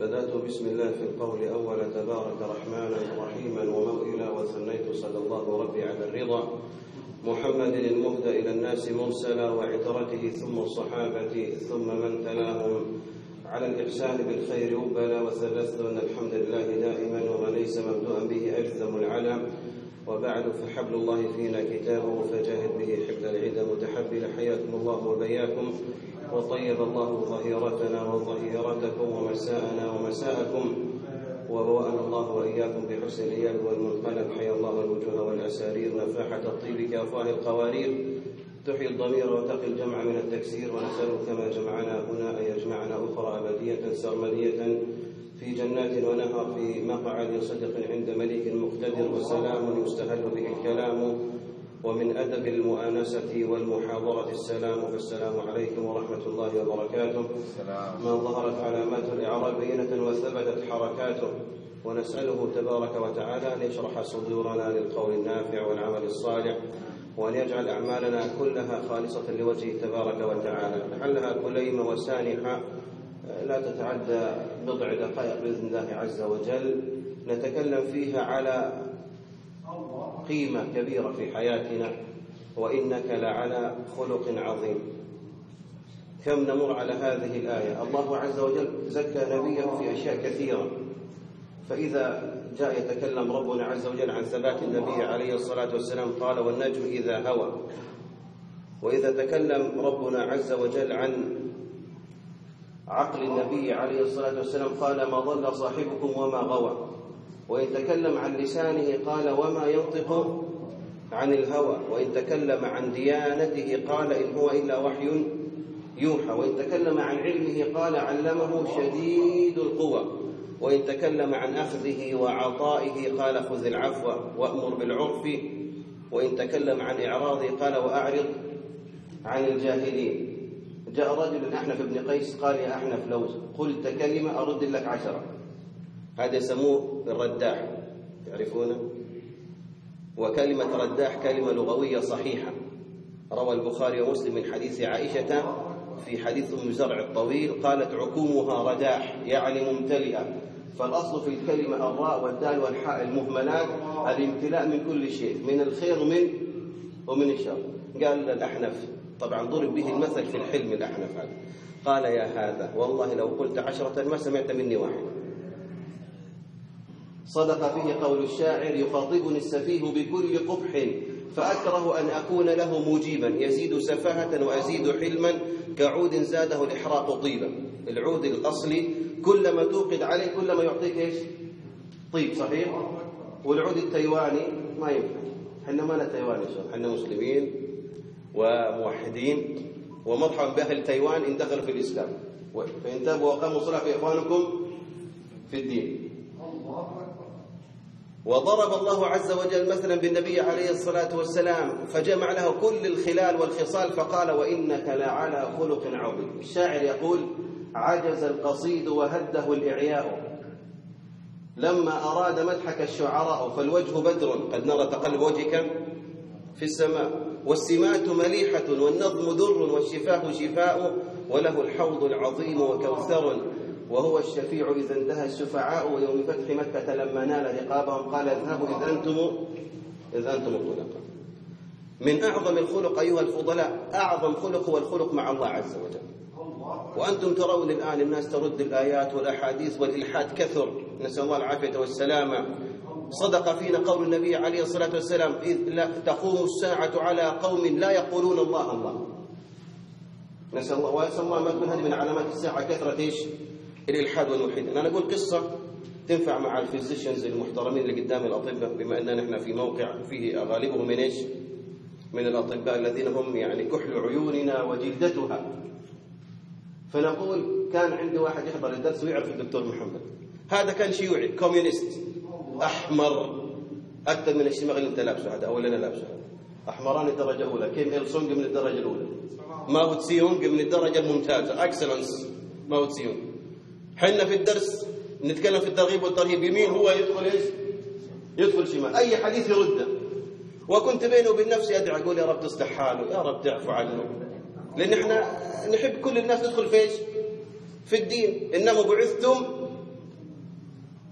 بدأت بسم الله في القول أول تبارك رحمانا رحيما وموئلا وثنيت صلى الله ربي على الرضا محمد المهدى إلى الناس مرسلا وعترته ثم الصحابة ثم من تلاهم على الإحسان بالخير وبلا وثلثت أن الحمد لله دائما وما ليس مبدوءا به أجثم العلم وبعد فحبل الله فينا كتابه فجاهد به حبل العدى متحبل حياكم الله وبياكم وطيب الله ظهيرتنا وظهيرتكم ومساءنا ومساءكم وبوأنا الله وإياكم بحسن الإياب والمنقلب. حيا الله الوجوه والأسارير نفاحة الطيب كأفواه القوارير. تحيي الضمير وتقي الجمع من التكسير ونسألك كما جمعنا هنا أن يجمعنا أخرى أبدية سرمدية في جنات ونهر في مقعد صدق عند ملك مقتدر وسلام يستهل به الكلام. ومن أدب المؤانسة والمحاضرة السلام فالسلام عليكم ورحمة الله وبركاته. ما ظهرت علامات الإعراب بينة وثبتت حركاته. ونسأله تبارك وتعالى أن يشرح صدورنا للقول النافع والعمل الصالح وأن يجعل أعمالنا كلها خالصة لوجهه تبارك وتعالى. لعلها كليمة وسانحة لا تتعدى بضع دقائق بإذن الله عز وجل. نتكلم فيها على قيمة كبيرة في حياتنا وإنك لعلى خلق عظيم. كم نمر على هذه الآية؟ الله عز وجل زكى نبيه في أشياء كثيرة. فإذا جاء يتكلم ربنا عز وجل عن ثبات النبي عليه الصلاة والسلام قال والنجم إذا هوى. وإذا تكلم ربنا عز وجل عن عقل النبي عليه الصلاة والسلام قال ما ضل صاحبكم وما غوى. وإن تكلم عن لسانه قال وما ينطق عن الهوى. وإن تكلم عن ديانته قال إن هو إلا وحي يوحى. وإن تكلم عن علمه قال علمه شديد القوى. وإن تكلم عن أخذه وعطائه قال خذ العفو وأمر بالعرف. وإن تكلم عن إعراضه قال وأعرض عن الجاهلين. جاء رجل الأحنف بن قيس قال يا أحنف لو قلت كلمة أرد لك عشرة. هذا يسموه الرداح تعرفونه؟ وكلمة رداح كلمة لغوية صحيحة. روى البخاري ومسلم من حديث عائشة في حديث أم زرع الطويل قالت عكومها رداح يعني ممتلئة. فالأصل في الكلمة الراء والدال والحاء المهملات الامتلاء من كل شيء من الخير ومن ومن الشر. قال الأحنف طبعا ضرب به المثل في الحلم الأحنف هذا. قال يا هذا والله لو قلت عشرة ما سمعت مني واحد. صدق فيه قول الشاعر يخاطبني السفيه بكل قبح فأكره أن أكون له مجيبا يزيد سفاهة وأزيد حلما كعود زاده الإحراق طيبا. العود الأصلي كلما توقد عليه كلما يعطيك إيش؟ طيب صحيح؟ والعود التايواني ما ينفع. إحنا ما لنا تايواني إحنا مسلمين. وموحدين ومرحبا بأهل تايوان إن دخلوا في الإسلام. فإن تابوا وقاموا صلاة في إخوانكم في الدين. وضرب الله عز وجل مثلا بالنبي عليه الصلاة والسلام فجمع له كل الخلال والخصال فقال وإنك لعلى خلق عظيم. الشاعر يقول عجز القصيد وهده الإعياء. لما أراد مدحك الشعراء فالوجه بدر قد نرى تقلب وجهك في السماء. والسمات مليحة والنظم در والشفاه شفاء وله الحوض العظيم وكوثر وهو الشفيع إذا انتهى الشفعاء ويوم فتح مكة لما نال رقابهم. قال اذهبوا إذ أنتم إذ أنتم الطلقاء من أعظم الخلق أيها الفضلاء أعظم خلق هو الخلق مع الله عز وجل. وأنتم ترون الآن الناس ترد الآيات والأحاديث والإلحاد كثر. نسأل الله العافية والسلامة. صدق فينا قول النبي عليه الصلاة والسلام إذ لا تقوم الساعة على قوم لا يقولون الله الله. نسأل الله ويسأل الله ما تكون هذه من علامات الساعة كثرة إيش؟ الإلحاد والملحدين أنا أقول قصة تنفع مع الفيزيشنز المحترمين اللي قدام الأطباء بما أننا نحن في موقع فيه غالبهم من إيش؟ من الأطباء الذين هم يعني كحل عيوننا وجلدتها. فنقول كان عندي واحد يحضر الدرس ويعرف الدكتور محمد. هذا كان شيوعي communist أحمر أكثر من الشماغ اللي أنت لابسه هذا أو اللي أنا لابسه هذا أحمر من الدرجة الأولى كيم إل سونج من الدرجة الأولى. ماو تسيونج من الدرجة الممتازة. excellence ماو تسيونج حنا في الدرس نتكلم في الترغيب والترهيب. يمين هو يدخل إيش؟ يدخل شمال. أي حديث يرده. وكنت بيني وبين نفسي ادعي أقول يا رب تصلح حاله يا رب تعفو عنه. لأن إحنا نحب كل الناس تدخل في إيش؟ في الدين. إنما بعثتم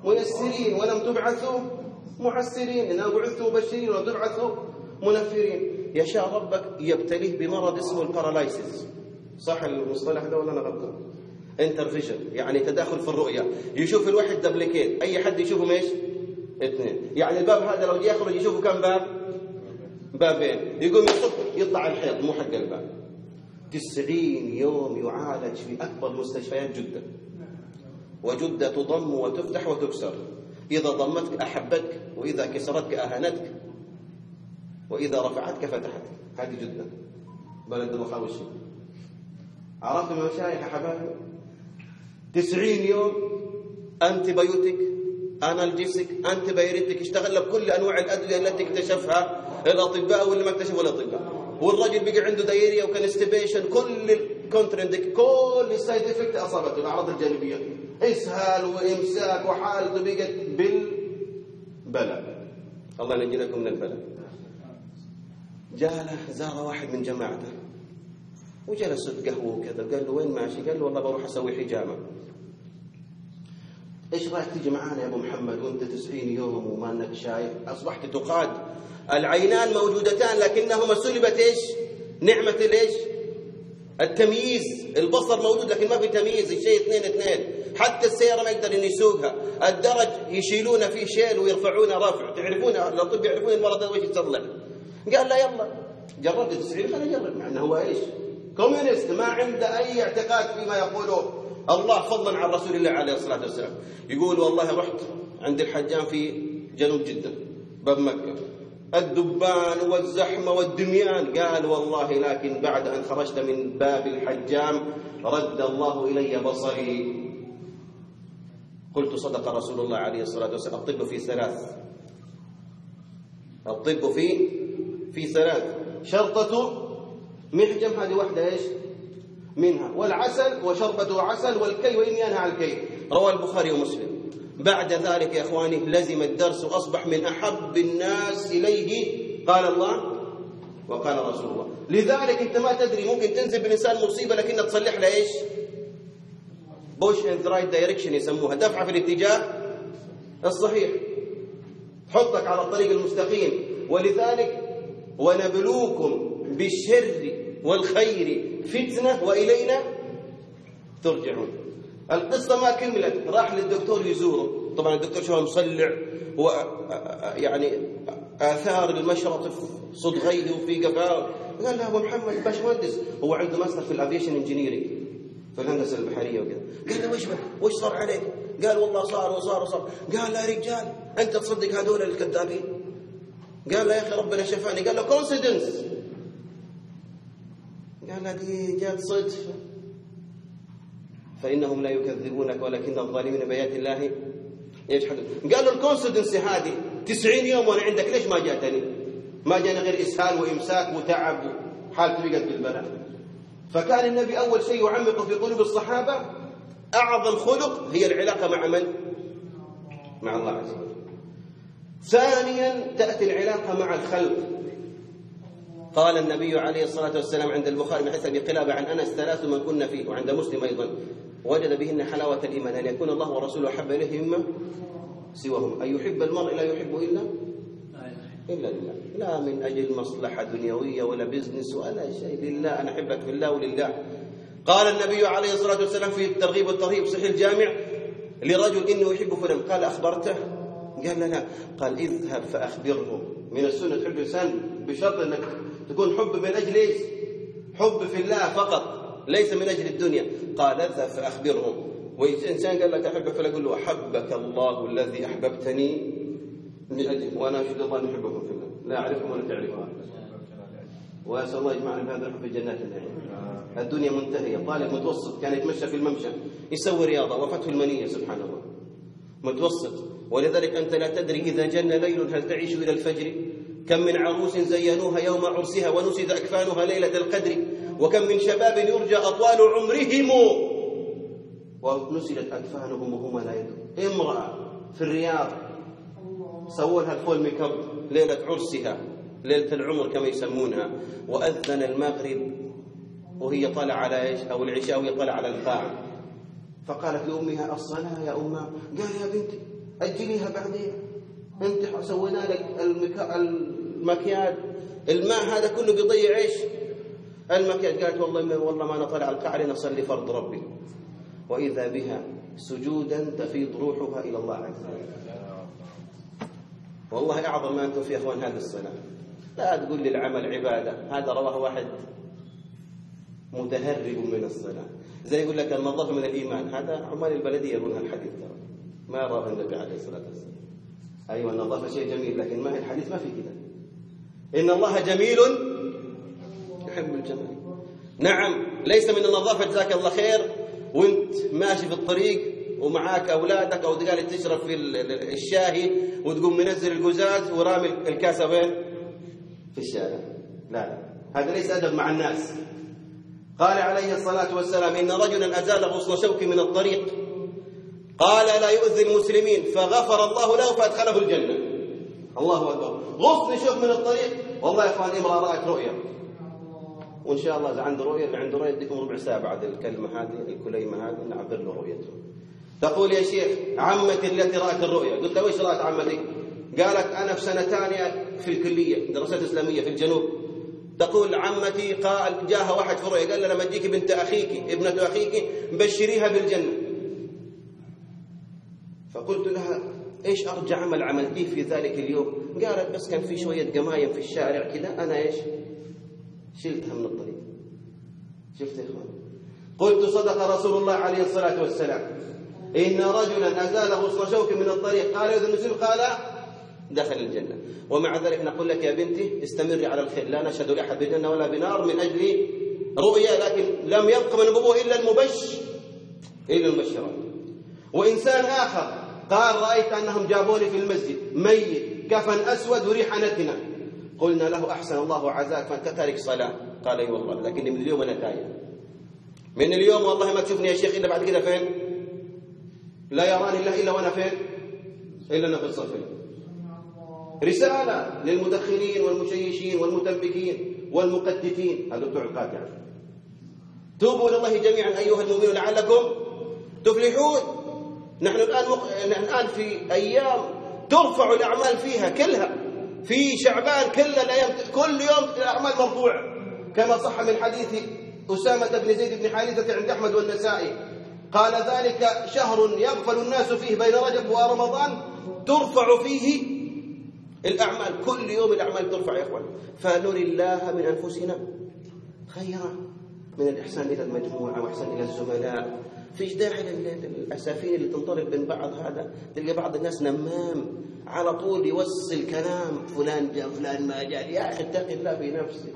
ميسرين ولم تبعثوا معسرين. إنما بعثتم مبشرين ولم تبعثوا منفرين. يشاء ربك يبتليه بمرض اسمه ال paralysis صح المصطلح ده ولا أنا غلطان؟ intervision يعني تداخل في الرؤية. يشوف الواحد دبلكين. أي حد يشوفه إيش؟ اثنين. يعني الباب هذا لو يخرج يشوفه كم باب؟ بابين. يقوم يصب يطلع الحيط مو حق الباب. تسعين يوم يعالج في أكبر مستشفيات جدة وجدة تضم وتفتح وتكسر إذا ضمتك أحبتك وإذا كسرتك أهانتك وإذا رفعتك فتحتك. هذه جدة. بلد عرفتم يا مشايخ يا حبايبي تسعين يوم antibiotic analgesic antipyretic اشتغل لك كل أنواع الأدوية التي اكتشفها الأطباء واللي ما اكتشفوا الأطباء. والرجل بقى عنده diarrhea و constipation كل ال contraindication كل ال side effect أصابته الأعراض الجانبية. اسهال وامساك وحالته بقت بالبلاء الله ينجي لكم من البلاء جاء له زار واحد من جماعته. وجلس قهوة وكذا قال له وين ماشي؟ قال له والله بروح أسوي حجامة. إيش رأيك تيجي معانا يا أبو محمد؟ وأنت 90 يوم وما أنك شايف. أصبحت تقاد. العينان موجودتان لكنهما سلبت إيش؟ نعمة الإيش؟ التمييز البصر موجود لكن ما في تمييز الشيء اثنين اثنين. حتى السيارة ما يقدر إنه يسوقها. الدرج يشيلون فيه شيل ويرفعون رفع. تعرفون الاطباء يعرفون المرض وش يصلح قال لا يلا. جربت 90 خليني اجرب مع إنه هو إيش؟ كوميونست ما عنده أي اعتقاد فيما يقوله. الله فضلا عن رسول الله عليه الصلاة والسلام. يقول والله رحت عند الحجام في جنوب جدة باب مكة. الدبان والزحمة والدميان. قال والله لكن بعد أن خرجت من باب الحجام رد الله إلي بصري. قلت صدق رسول الله عليه الصلاة والسلام. الطب في ثلاث. الطب في في ثلاث. شرطة محجم. هذه واحدة إيش؟ منها. والعسل وشربة عسل والكي وإن ينهى الكي. روى البخاري ومسلم. بعد ذلك يا إخواني لزم الدرس وأصبح من أحب الناس إليه. قال الله وقال رسول الله. لذلك أنت ما تدري ممكن تنزل بالإنسان مصيبة لكنها تصلح له إيش؟ push in the right direction يسموها. دفعة في الاتجاه الصحيح. تحطك على الطريق المستقيم. ولذلك ونبلوكم بالشر والخير. فتنة وإلينا ترجعون. القصة ما كملت راح للدكتور يزوره. طبعا الدكتور شو مصلع و يعني آثار المشرط في صدغيه وفي قفاه. قال له أبو محمد باشمهندس. هو عنده ماستر في ال aviation engineering في الهندسة البحرية وكذا. قال له وش وش صار عليك؟ قال والله صار وصار وصار. قال يا رجال أنت تصدق هذول الكذابين؟ قال له يا أخي ربنا شفاني. قال له coincidence قال دي جات صدفة. فإنهم لا يكذبونك ولكن الظالمين بآيات الله يجحدون. قالوا ال coincidence هذه 90 يوم وأنا عندك ليش ما جاتني؟ ما جاني غير إسهال وإمساك وتعب وحالتي بقت بالبلاء فكان النبي أول شيء يعمق في قلوب الصحابة أعظم خلق هي العلاقة مع من؟ مع الله عز وجل. ثانيا تأتي العلاقة مع الخلق. قال النبي عليه الصلاة والسلام عند البخاري من حديث أبي قلابة عن أنس ثلاث من كنا فيه وعند مسلم أيضا. وجد بهن حلاوة الإيمان أن يكون الله ورسوله أحب إليه مما سواهم. أن يحب المرء لا يحب إلا إلا لله. لا من أجل مصلحة دنيوية ولا بزنس ولا شيء. لله أنا أحبك في الله ولله. قال النبي عليه الصلاة والسلام في الترغيب والترهيب صحيح الجامع لرجل إني أحب فلان. قال أخبرته؟ قال لا. قال اذهب فأخبره. من السنة تحب الإنسان بشرط أنك تكون حب من أجل إيش؟ حب في الله فقط. ليس من أجل الدنيا. قال اذهب فأخبره وإذا إنسان قال لك أحبك. فلا له أحبك الله الذي أحببتني من أجل وأنا أشهد الله أن أحبكم في الله. لا أعرفكم ولا تعرفون. وأسأل الله يجمعنا بهذا الحب في جنات النعيم. الدنيا منتهية. طالب متوسط. كان يتمشى في الممشى. يسوي رياضة. وفته المنية سبحان الله. متوسط. ولذلك أنت لا تدري إذا جن ليل هل تعيش إلى الفجر؟ كم من عروس زينوها يوم عرسها ونسد أكفانها ليلة القدر؟ وكم من شباب يرجى أطوال عمرهم. ونسلت أكفانهم وهم لا يدرون. امرأة في الرياض. سووا لها ال full makeup ليلة عرسها ليلة العمر كما يسمونها. وأذن المغرب وهي طالعة على إيش؟ أو العشاء وهي طالعة على القاعة فقالت لأمها الصلاة يا أمة. قال يا بنتي أجليها بعدين. أنت سوينا لك المكياج الماء هذا كله بيضيع إيش؟ المكياج قالت والله والله ما أنا طالعة القاعة نصلي فرض ربي. وإذا بها سجودا تفيض روحها إلى الله عز وجل. والله أعظم ما أنتم في أخوان هذه الصلاة. لا تقول لي العمل عبادة. هذا رواه واحد متهرب من الصلاة. زي يقول لك النظافه من الإيمان. هذا عمال البلدية يقولون الحديث ترى ما رواه النبي عليه الصلاة والسلام. أيوه النظافة شيء جميل لكن ما الحديث ما في كذا إن الله جميل يحب الجمال نعم ليس من النظافة جزاك الله خير. وانت ماشي في الطريق ومعاك أولادك أو دقالك تشرب في الشاهي وتقوم منزل القزاز ورامي الكاسة وين؟ في الشارع. لا لا هذا ليس أدب مع الناس. قال عليه الصلاة والسلام إن رجلا أزال غصن شوك من الطريق. قال لا يؤذي المسلمين. فغفر الله له فأدخله الجنة. الله أكبر. غصن شوك من الطريق. والله يا اخوان امرأة رأت رؤيا. وإن شاء الله إذا عنده رؤية اللي عنده رؤية اديكم ربع ساعة بعد الكلمة هذه الكليمة هذه نعبر له رؤيته. تقول يا شيخ عمتي التي رأت الرؤيا قلت له إيش رأت عمتك؟ قالت أنا في سنة ثانية في الكلية دراسات إسلامية في الجنوب. تقول عمتي قال جاها واحد في الرؤيا قال لها لما تجيك بنت أخيك ابنة أخيك بشريها بالجنة. فقلت لها إيش أرجع عمل عملتيه في ذلك اليوم؟ قالت بس كان في شوية قمايم في الشارع كذا أنا إيش؟ شلتها من الطريق. شفت يا إخوان؟ قلت صدق رسول الله عليه الصلاة والسلام. إن رجلا أزال غصن شوك من الطريق. قال إذا المسلم قال دخل الجنة. ومع ذلك نقول لك يا بنتي استمري على الخير. لا نشهد لأحد بجنة ولا بنار من أجل رؤيا لكن لم يبق من النبوة إلا المبش إلا المبشرات وإنسان آخر قال رأيت أنهم جابوني في المسجد ميت كفن أسود وريحة نتنة. قلنا له أحسن الله عزاك فأنت تارك صلاة. قال أي والله لكني من اليوم أنا تايب من اليوم والله ما تشوفني يا شيخ إلا بعد كده فين؟ لا يراني الله إلا وأنا فين؟ إلا أنا في الصفين رسالة للمدخنين والمشيشين والمتنبكين والمقدتين. هذا بتوع القاتل توبوا إلى الله جميعا أيها المؤمنون لعلكم تفلحون. نحن الآن مق... نحن الآن في أيام ترفع الأعمال فيها كلها. في شعبان كل كل يوم الأعمال مرفوعة. كما صح من حديث أسامة بن زيد بن حارثة عند أحمد والنسائي. قال ذلك شهر يغفل الناس فيه بين رجب ورمضان ترفع فيه الأعمال. كل يوم الأعمال ترفع يا إخوان. فنري الله من أنفسنا. خيرا. من الإحسان إلى المجموعة وإحسان إلى الزملاء. فيش داعي للأسافين اللي تنطلق بين بعض هذا؟ تلقى بعض الناس نمام. على طول يوصل كلام فلان جاء فلان ما جاء. يا أخي اتق الله في نفسك.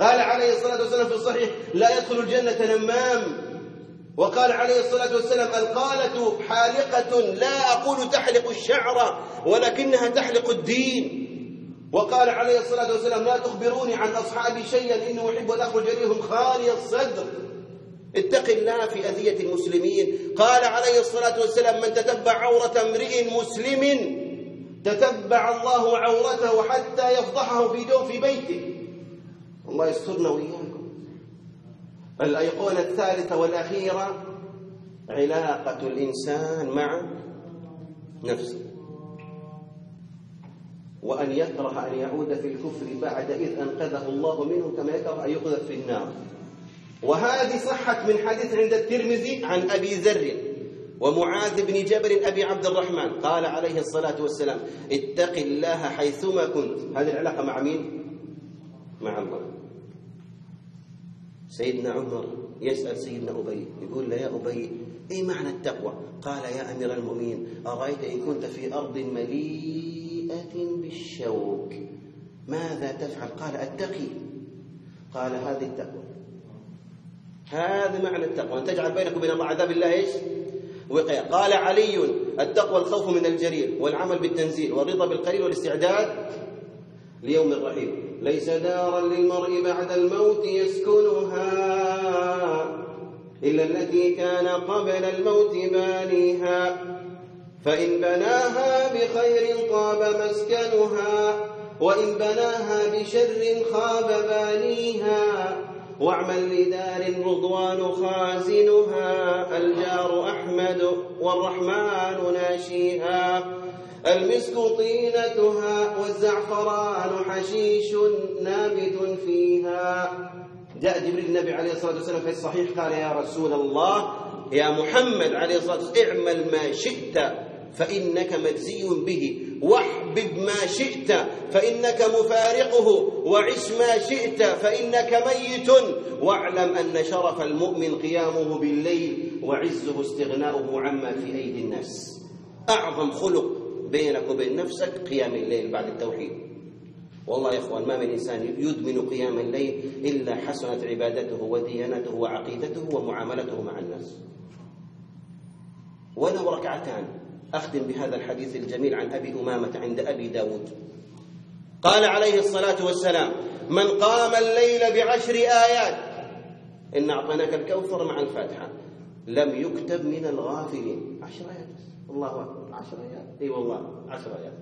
قال عليه الصلاة والسلام في الصحيح لا يدخل الجنة نمام. وقال عليه الصلاة والسلام القالة حالقة لا أقول تحلق الشعر ولكنها تحلق الدين. وقال عليه الصلاة والسلام لا تخبروني عن أصحابي شيئا إني أحب أن أخرج إليهم خالي الصدر. اتق الله في أذية المسلمين. قال عليه الصلاة والسلام من تتبع عورة امرئ مسلم تتبع الله عورته حتى يفضحه في دو في بيته. الله يسترنا وإياه الأيقونة الثالثة والأخيرة علاقة الإنسان مع نفسه. وأن يكره أن يعود في الكفر بعد إذ أنقذه الله منه كما يكره أن يقذف في النار. وهذه صحت من حديث عند الترمذي عن أبي ذر. ومعاذ بن جبل أبي عبد الرحمن. قال عليه الصلاة والسلام اتق الله حيثما كنت. هذه العلاقة مع مين؟ مع الله. سيدنا عمر يسأل سيدنا أبي يقول له يا أبي إيه معنى التقوى؟ قال يا أمير المؤمنين أرأيت إن كنت في أرض مليئة بالشوك ماذا تفعل؟ قال أتقي. قال هذه التقوى. هذا معنى التقوى. أن تجعل بينك وبين الله عذاب الله إيش؟ وقيا قال علي التقوى الخوف من الجليل والعمل بالتنزيل والرضا بالقليل والاستعداد ليوم الرحيل ليس دارا للمرء بعد الموت يسكنها إلا التي كان قبل الموت بانيها. فإن بناها بخير طاب مسكنها وإن بناها بشر خاب بانيها. واعمل لدار رضوان خازنها. الجار أحمد والرحمن ناشيها. المسك طينتها والزعفران حشيش نابت فيها. جاء جبريل النبي عليه الصلاة والسلام في الصحيح قال يا رسول الله يا محمد عليه الصلاة والسلام اعمل ما شئت فإنك مجزي به. واحبب ما شئت فإنك مفارقه. وعش ما شئت فإنك ميت. واعلم أن شرف المؤمن قيامه بالليل وعزه استغناؤه عما في أيدي الناس. أعظم خلق بينك وبين نفسك قيام الليل بعد التوحيد. والله يا إخوان ما من إنسان يدمن قيام الليل إلا حسنت عبادته وديانته وعقيدته ومعاملته مع الناس. ولو ركعتان أختم بهذا الحديث الجميل عن أبي أمامة عند أبي داود. قال عليه الصلاة والسلام من قام الليل بعشر آيات إن أعطيناك الكوثر مع الفاتحة. لم يكتب من الغافلين. عشر آيات. الله أكبر. عشر آيات. أي والله عشر آيات.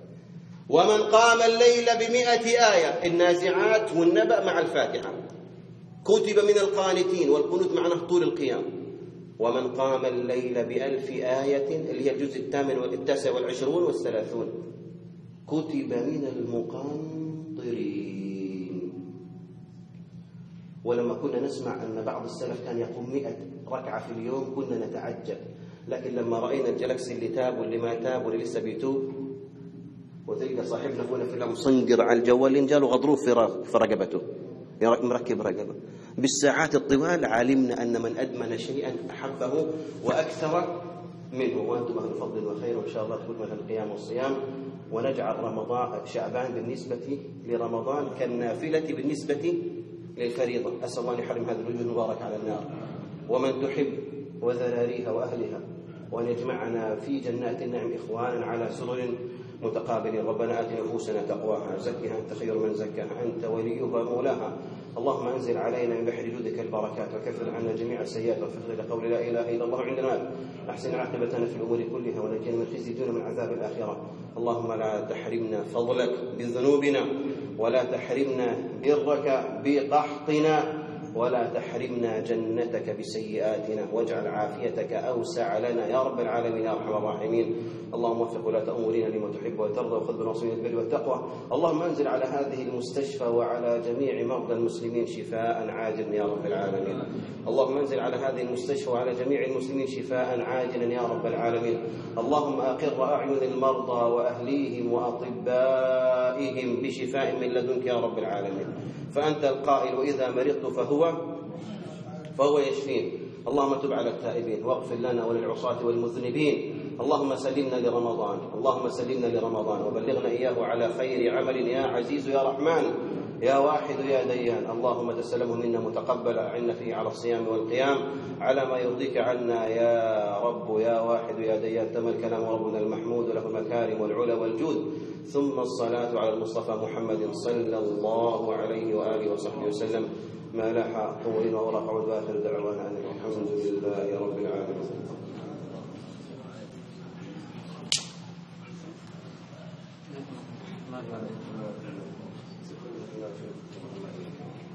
ومن قام الليل بمئة آية. النازعات والنبأ مع الفاتحة. كتب من القانتين والقنوت معناه طول القيام. ومن قام الليل بألف آية اللي هي الجزء الثامن والتاسع والعشرون والثلاثون كتب من المقنطرين. ولما كنا نسمع أن بعض السلف كان يقوم مئة ركعة في اليوم كنا نتعجب. لكن لما رأينا الجلكسي اللي تاب واللي ما تاب واللي لسه بيتوب وتلقى صاحبنا هنا في المصنقر على الجوال جاله غضروف في رقبته. مركب رقبه بالساعات الطوال علمنا أن من أدمن شيئا أحبه وأكثر منه. وأنتم أهل فضل وخير وإن شاء الله تكون مثل القيام والصيام. ونجعل رمضان شعبان بالنسبة لرمضان كالنافلة بالنسبة للفريضة. أسأل الله أن يحرم هذا الوجود المبارك على النار. ومن تحب وذراريها وأهلها وأن يجمعنا في جنات النعم إخوانا على سرر متقابلين. ربنا آت نفوسنا تقواها زكها أنت خير من زكاها أنت وليها ومولاها. اللهم انزل علينا من بحر جودك البركات وكفر عنا جميع السيئات واغفر إلى قول لا إله إلا الله عندنا. أحسن عاقبتنا في الأمور كلها ونجينا من خزي الدنيا من عذاب الآخرة. اللهم لا تحرمنا فضلك بذنوبنا ولا تحرمنا برك بقحطنا. ولا تحرمنا جنتك بسيئاتنا واجعل عافيتك أوسع لنا يا رب العالمين يا أرحم الراحمين. اللهم وفق ولاة أمورنا لما تحب وترضى وخذ بناصية البر والتقوى. اللهم انزل على هذه المستشفى وعلى جميع مرضى المسلمين شفاء عاجلا يا رب العالمين. اللهم انزل على هذه المستشفى وعلى جميع المسلمين شفاء عاجلا يا رب العالمين. اللهم أقر أعين المرضى وأهليهم واطبائهم بشفاء من لدنك يا رب العالمين. فأنت القائل واذا مرضت فهو فهو يشفين. اللهم تب على التائبين واغفر لنا وللعصاة والمذنبين. اللهم سلمنا لرمضان. اللهم سلمنا لرمضان وبلغنا إياه على خير عمل يا عزيز يا رحمن. يا واحد يا ديان اللهم تسلمه منا متقبلا أعنا فيه على الصيام والقيام على ما يرضيك عنا يا رب يا واحد يا ديان تم الكلام ربنا المحمود له المكارم والعلا والجود. ثم الصلاة على المصطفى محمد صلى الله عليه وآله وصحبه وسلم. ما لاح طول وورق وآخر دعوانا أن الحمد لله رب العالمين. Thank you. 皆さん。